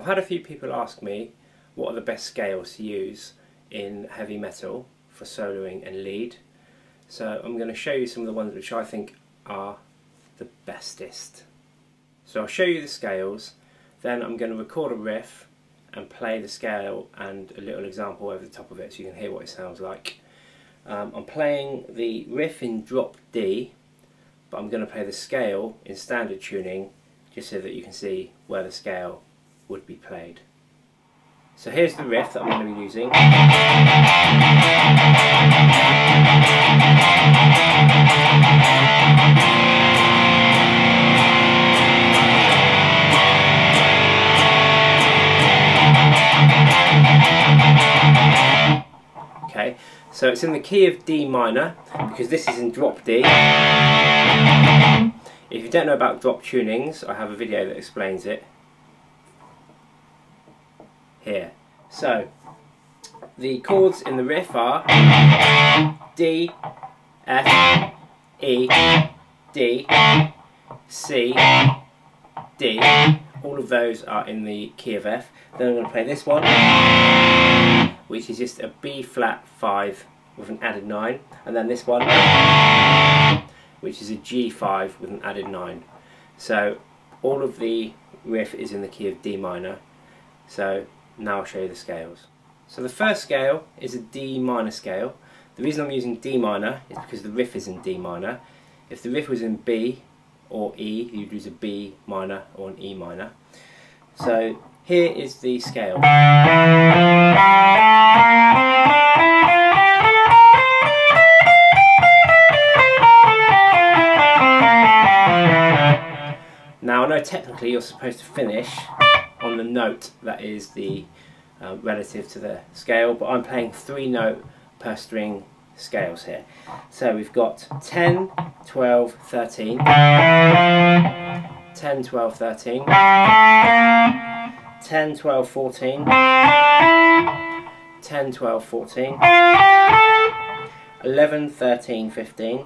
I've had a few people ask me what are the best scales to use in heavy metal for soloing and lead. So I'm going to show you some of the ones which I think are the bestest. So I'll show you the scales, then I'm going to record a riff and play the scale and a little example over the top of it so you can hear what it sounds like. Um, I'm playing the riff in drop D, but I'm going to play the scale in standard tuning just so that you can see where the scale would be played. So here's the riff that I'm going to be using. Okay, so it's in the key of D minor because this is in drop D. If you don't know about drop tunings, I have a video that explains it here. So, the chords in the riff are D, F, E, D, C, D. All of those are in the key of F. Then I'm going to play this one, which is just a B flat 5 with an added 9. And then this one, which is a G5 with an added 9. So all of the riff is in the key of D minor. So now I'll show you the scales. So the first scale is a D minor scale. The reason I'm using D minor is because the riff is in D minor. If the riff was in B or E, you'd use a B minor or an E minor. So here is the scale. Now I know technically you're supposed to finish the note that is the uh, relative to the scale, but I'm playing three note per string scales here. So we've got 10, 12, 13, 10, 12, 13, 10, 12, 14, 10, 12, 14, 11, 13, 15,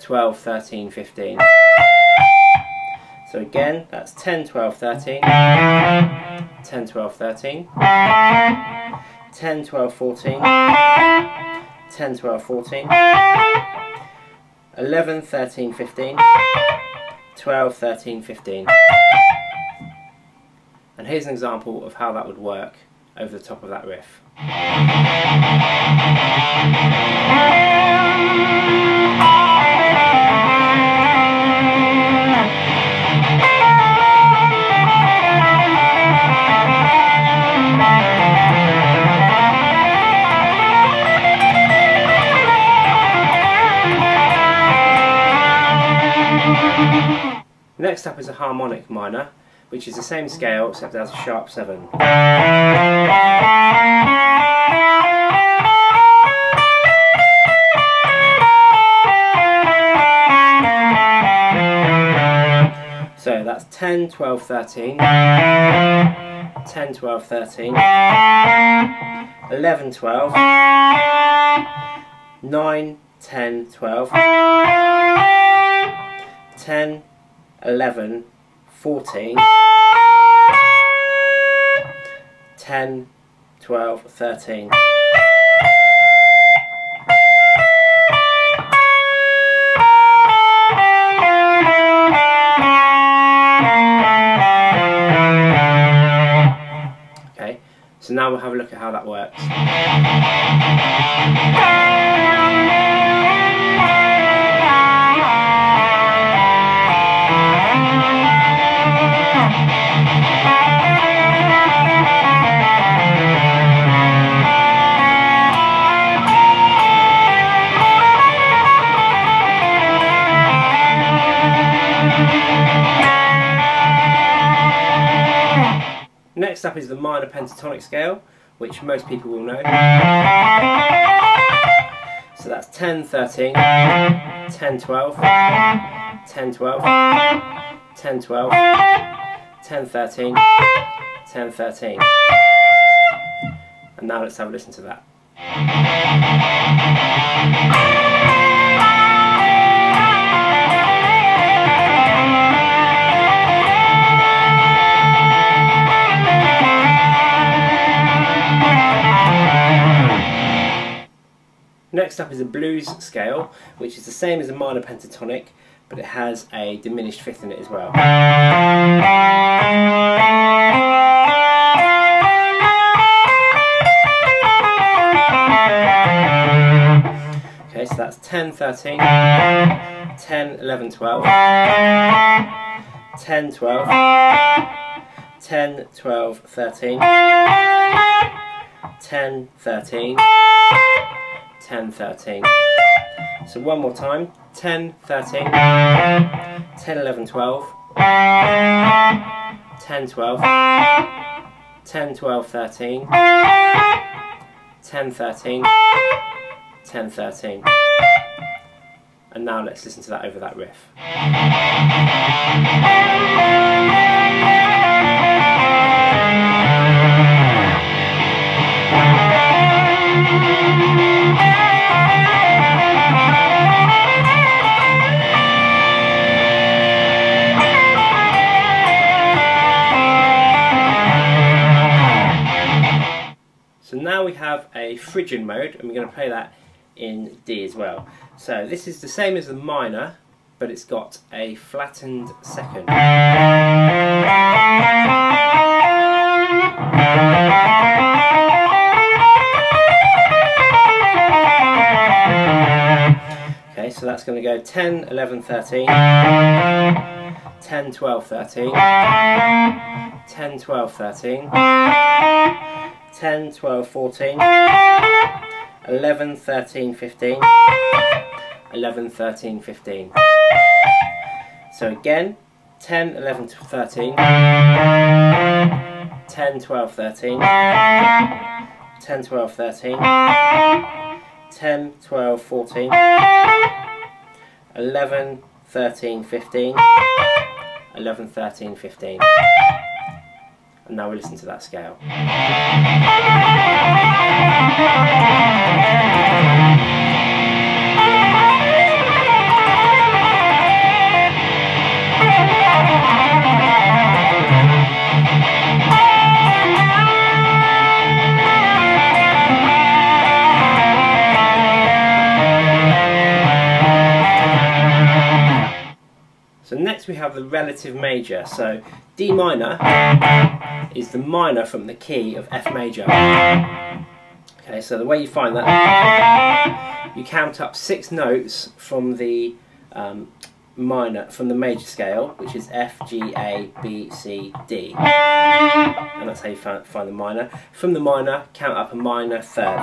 12, 13, 15. So again, that's 10, 12, 13, 10, 12, 13, 10, 12, 14, 10, 12, 14, 11, 13, 15, 12, 13, 15. And here's an example of how that would work over the top of that riff. Harmonic minor, which is the same scale except it has a sharp 7. So that's 10, 12, 13, 10, 12, 13, 11, 12, 9, 10, 12, 10, 11, 14, 10, 12, 13. Okay, so now we'll have a look at how that works. Next up is the minor pentatonic scale, which most people will know. So that's 10, 13, 10, 12, 10, 12, 10, 12, 10, 13, 10, 13. And now let's have a listen to that. Next up is a blues scale, which is the same as a minor pentatonic, but it has a diminished fifth in it as well. Okay, so that's 10, 13, 10, 11, 12, 10, 12, 10, 12, 13, 10, 13, 10, 13. So one more time, 10, 13, 10, 11, 12, 10, 12, 10, 12, 13, 10, 13, 10, 13. And now let's listen to that over that riff. So Phrygian mode and we're going to play that in D as well. So this is the same as the minor, but it's got a flattened second. Okay, so that's going to go 10, 11, 13, 10, 12, 13, 10, 12, 13, 10, 12, 14, 11, 13, 15, 11, 13, 15. So again, 10, 11, 13, 10, 12, 13, 10, 12, 13, 10, 12, 14, 11, 13, 15, 11, 13, 15. And now we listen to that scale. The relative major. So D minor is the minor from the key of F major. Okay, so the way you find that, you count up six notes from the um, minor, from the major scale, which is F, G, A, B, C, D. And that's how you find, find the minor. From the minor, count up a minor third.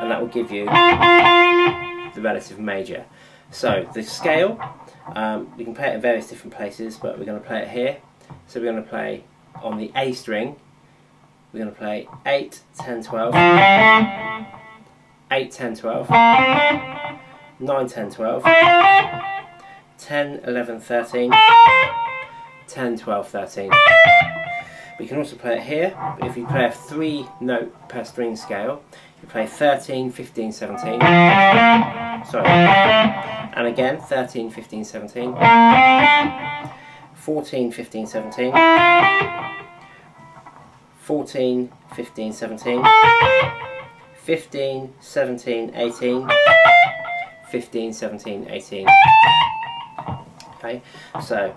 And that will give you the relative major. So the scale, um, we can play it in various different places, but we're going to play it here. So we're going to play on the A string, we're going to play 8, 10, 12, 8, 10, 12, 9, 10, 12, 10, 11, 13, 10, 12, 13. We can also play it here, but if you play a 3 note per string scale, you play 13, 15, 17, sorry, and again 13, 15, 17, 14, 15, 17, 14, 15, 17, 15, 17, 18, 15, 17, 18. Okay, so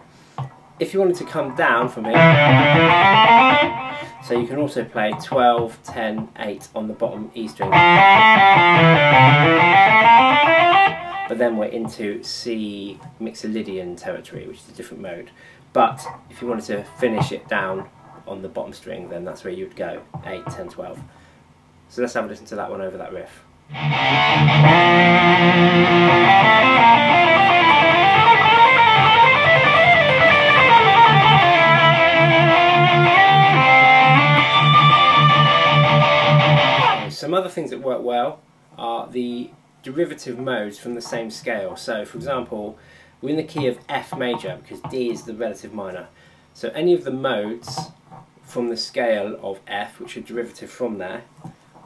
if you wanted to come down from here, so you can also play 12, 10, 8 on the bottom E string. But then we're into C Mixolydian territory, which is a different mode. But if you wanted to finish it down on the bottom string, then that's where you would go 8, 10, 12. So let's have a listen to that one over that riff. Some other things that work well are the derivative modes from the same scale. So, for example, we're in the key of F major because D is the relative minor. So any of the modes from the scale of F, which are derivative from there,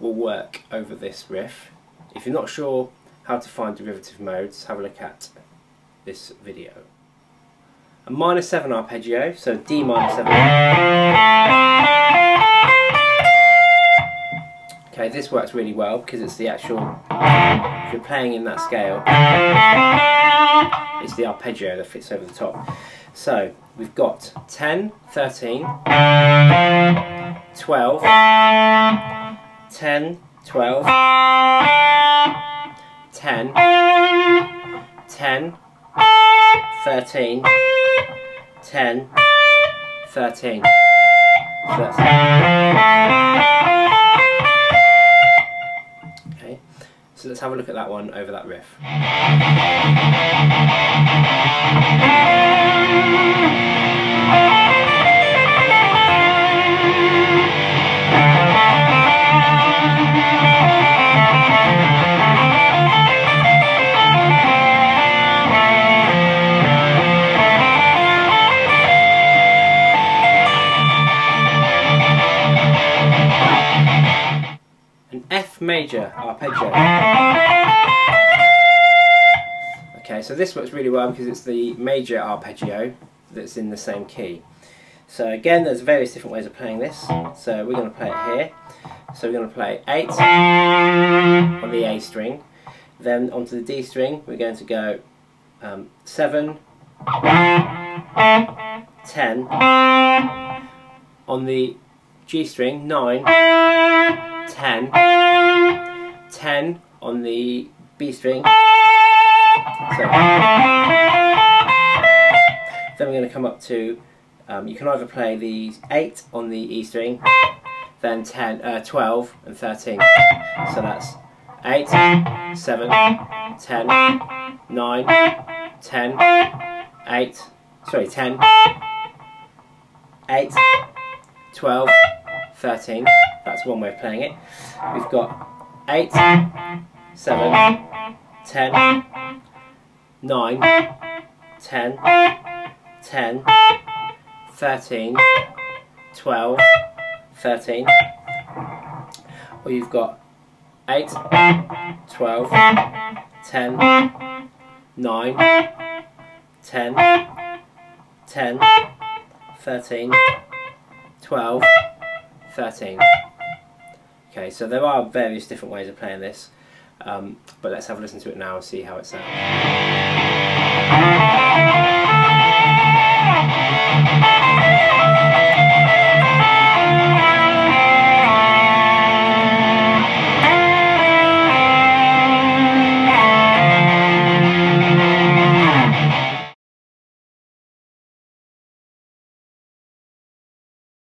will work over this riff. If you're not sure how to find derivative modes, have a look at this video. A minor 7 arpeggio, so D minor 7. Okay, this works really well because it's the actual, if you're playing in that scale, it's the arpeggio that fits over the top. So, we've got 10, 13, 12, 10, 12, 10, 10, 13, 10, 13. So let's have a look at that one over that riff. Major arpeggio. Okay, so this works really well because it's the major arpeggio that's in the same key. So again, there's various different ways of playing this. So we're going to play it here. So we're going to play 8 on the A string. Then onto the D string, we're going to go um, 7, 10. On the G string, 9, 10, 10 on the B string. So, then we're going to come up to, um, you can either play the 8 on the E string, then 10, uh, 12 and 13. So that's 8, 7, 10, 9, 10, 8, sorry, 10, 8, 12, 13. That's one way of playing it. We've got 8, 7, 10, 9, 10, 10, 13, 12, 13. Or you've got 8, 12, 10, 9, 10, 10, 13, 12, 13. Okay, so there are various different ways of playing this, um, but let's have a listen to it now and see how it sounds.